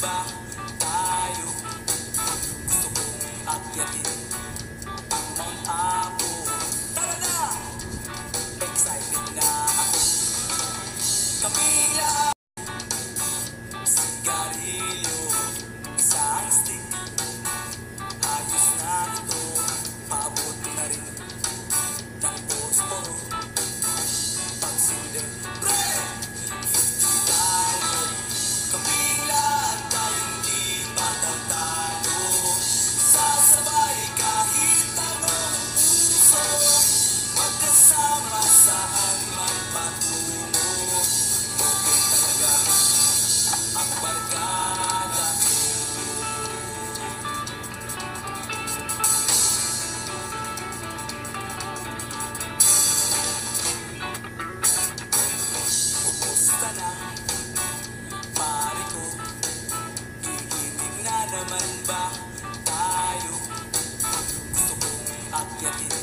ba tayo? Gusto kong akyatin get it.